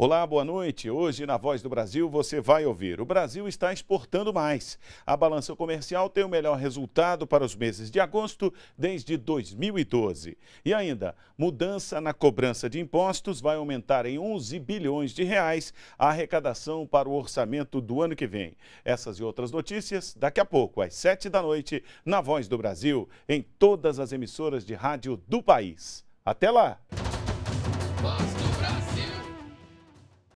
Olá, boa noite. Hoje na Voz do Brasil você vai ouvir. O Brasil está exportando mais. A balança comercial tem o melhor resultado para os meses de agosto desde 2012. E ainda, mudança na cobrança de impostos vai aumentar em 11 bilhões de reais a arrecadação para o orçamento do ano que vem. Essas e outras notícias daqui a pouco, às 7 da noite, na Voz do Brasil, em todas as emissoras de rádio do país. Até lá! Basta.